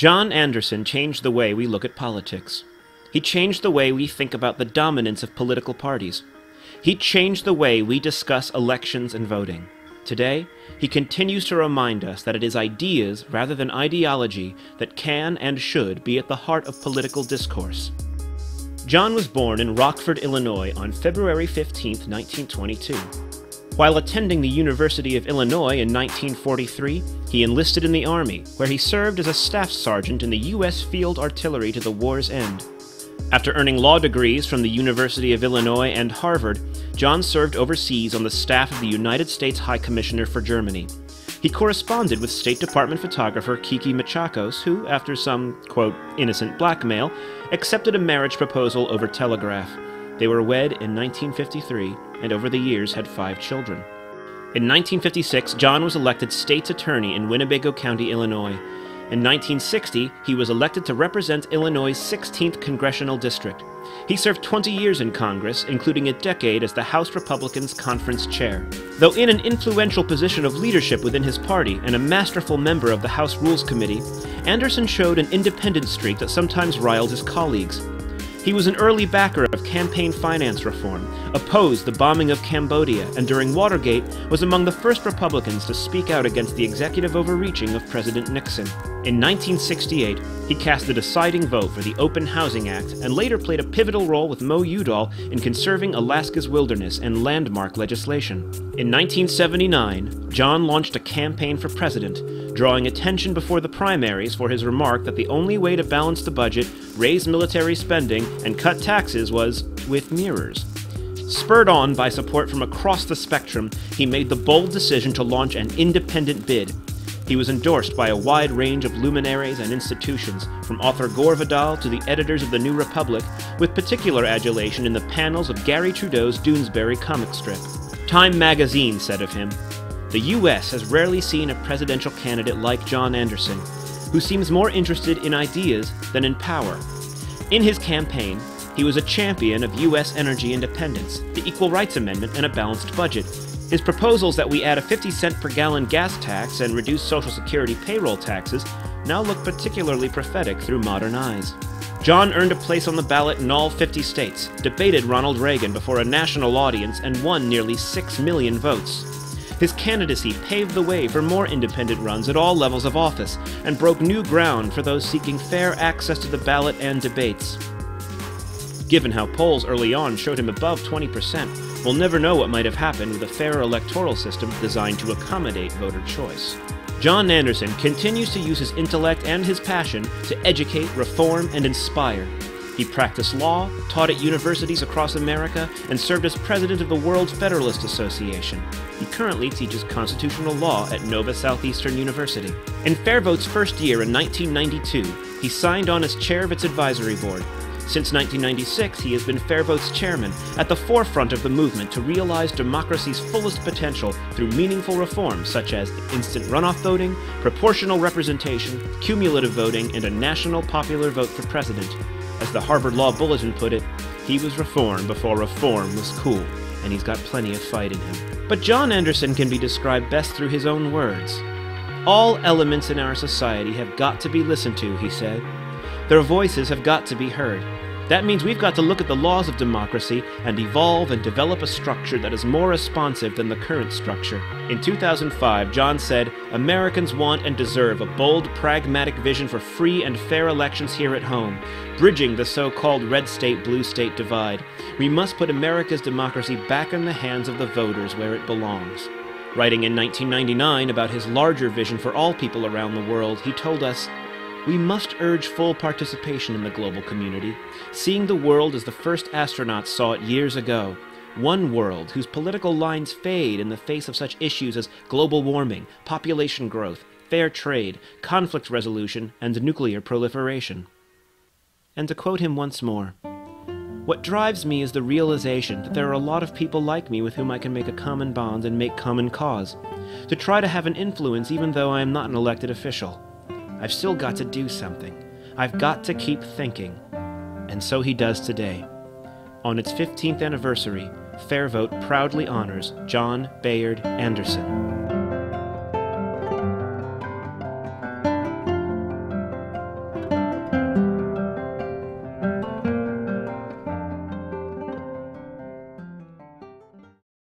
John Anderson changed the way we look at politics. He changed the way we think about the dominance of political parties. He changed the way we discuss elections and voting. Today, he continues to remind us that it is ideas rather than ideology that can and should be at the heart of political discourse. John was born in Rockford, Illinois on February 15, 1922. While attending the University of Illinois in 1943, he enlisted in the Army, where he served as a staff sergeant in the U.S. Field Artillery to the war's end. After earning law degrees from the University of Illinois and Harvard, John served overseas on the staff of the United States High Commissioner for Germany. He corresponded with State Department photographer Keke Machakos, who, after some, quote, innocent blackmail, accepted a marriage proposal over telegraph. They were wed in 1953 and over the years had five children. In 1956, John was elected state's attorney in Winnebago County, Illinois. In 1960, he was elected to represent Illinois' 16th congressional district. He served 20 years in Congress, including a decade as the House Republicans' conference chair. Though in an influential position of leadership within his party and a masterful member of the House Rules Committee, Anderson showed an independent streak that sometimes riled his colleagues. He was an early backer of campaign finance reform, opposed the bombing of Cambodia, and during Watergate was among the first Republicans to speak out against the executive overreaching of President Nixon. In 1968, he cast the deciding vote for the Open Housing Act and later played a pivotal role with Mo Udall in conserving Alaska's wilderness and landmark legislation. In 1979, John launched a campaign for president, drawing attention before the primaries for his remark that the only way to balance the budget, raise military spending, and cut taxes was with mirrors. Spurred on by support from across the spectrum, he made the bold decision to launch an independent bid. He was endorsed by a wide range of luminaries and institutions, from author Gore Vidal to the editors of The New Republic, with particular adulation in the panels of Garry Trudeau's Doonesbury comic strip. Time magazine said of him, The U.S. has rarely seen a presidential candidate like John Anderson, who seems more interested in ideas than in power. In his campaign, he was a champion of U.S. energy independence, the Equal Rights Amendment, and a balanced budget. His proposals that we add a 50 cent per gallon gas tax and reduce Social Security payroll taxes now look particularly prophetic through modern eyes. John earned a place on the ballot in all 50 states, debated Ronald Reagan before a national audience, and won nearly 6 million votes. His candidacy paved the way for more independent runs at all levels of office and broke new ground for those seeking fair access to the ballot and debates. Given how polls early on showed him above 20%, we'll never know what might have happened with a fairer electoral system designed to accommodate voter choice. John Anderson continues to use his intellect and his passion to educate, reform, and inspire. He practiced law, taught at universities across America, and served as president of the World Federalist Association. He currently teaches constitutional law at Nova Southeastern University. In Fairvote's first year in 1992, he signed on as chair of its advisory board, since 1996, he has been Fairvote's chairman, at the forefront of the movement to realize democracy's fullest potential through meaningful reforms such as instant runoff voting, proportional representation, cumulative voting, and a national popular vote for president. As the Harvard Law Bulletin put it, he was reform before reform was cool, and he's got plenty of fight in him. But John Anderson can be described best through his own words. All elements in our society have got to be listened to, he said. Their voices have got to be heard. That means we've got to look at the laws of democracy and evolve and develop a structure that is more responsive than the current structure. In 2005, John said, Americans want and deserve a bold, pragmatic vision for free and fair elections here at home, bridging the so called red state blue state divide. We must put America's democracy back in the hands of the voters where it belongs. Writing in 1999 about his larger vision for all people around the world, he told us, we must urge full participation in the global community, seeing the world as the first astronauts saw it years ago. One world whose political lines fade in the face of such issues as global warming, population growth, fair trade, conflict resolution, and nuclear proliferation. And to quote him once more, what drives me is the realization that there are a lot of people like me with whom I can make a common bond and make common cause, to try to have an influence even though I am not an elected official. I've still got to do something. I've got to keep thinking. And so he does today. On its 15th anniversary, Fairvote proudly honors John Bayard Anderson.